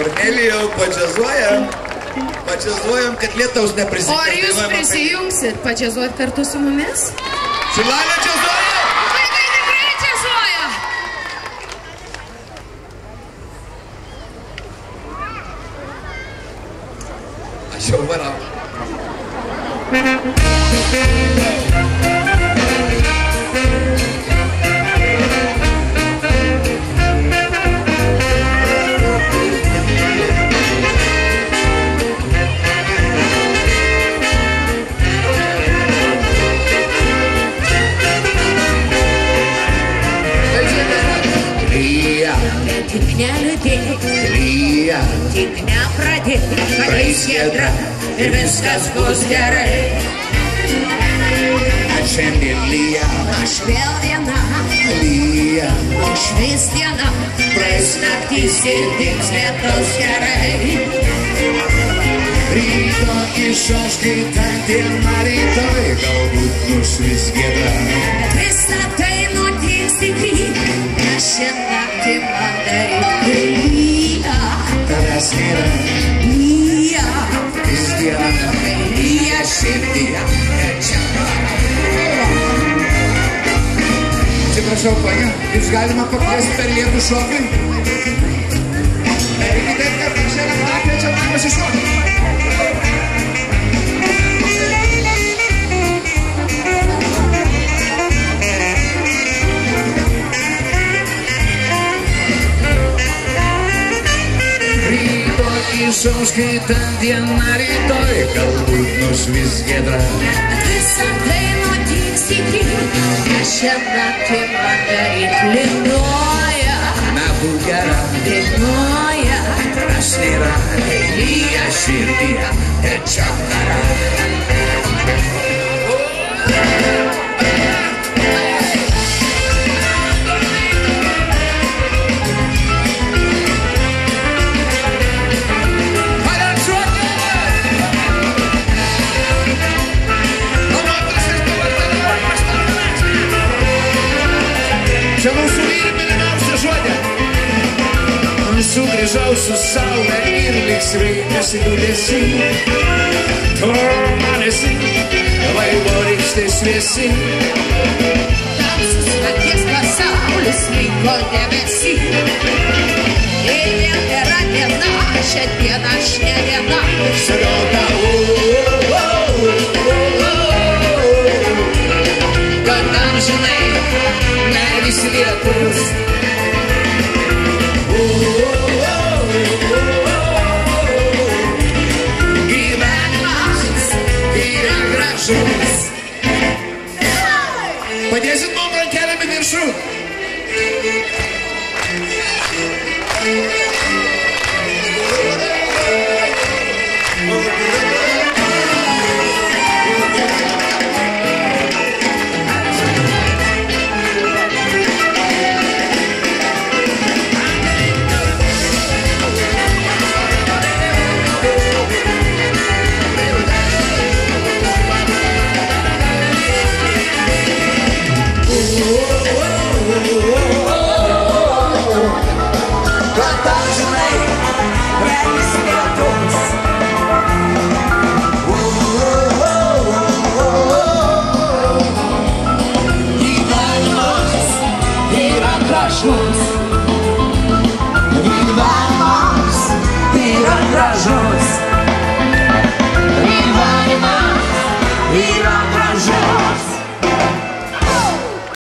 Kornelijau, padžiazuojam. Padžiazuojam, kad lietaus O ar jūs prisijungsit padžiazuot kartu su mumis? Šilalė džiazuoja! Vaikai tikrai džiazuoja! Aš jau varau. Lyja, Tik neliūdėk, lyja, tik nepradėk, praeis giedra ir viskas bus gerai. šiandien lyja, Aš vėl viena, lyja. iš vis diena, praeis naktys ir tiks lietus gerai. Ryto išauš kitą dieną, rytoj galbūt nušvis gėda. Tavęs nėra, lyja, vis diena, lyja širdyje. Čia Atsiprašau, ponia, jūs galima pakviesti per lietų šokį? Darykite taip, kad šiandien pakviečia man pasišokti. Rytoj išauš kitą dieną, rytoj galbūt nušvis gėdra. Visa tai nutiks tik ryt, nes šią naktį man daryti linuoja, Nebūk gera, linuoja. aš nėra, lyja širdyje, te čia Sugrįžau su saulė ir liksrai liūdėsi. Tu man esi, vaivorykštės šviesi. Tamsus nakties pasaulis liko debesy. Ir vėl yra diena, šią dieną aš ne viena. Sakau But there's a moment I'm telling me the. раздражусь Никогда, Макс, не раздражусь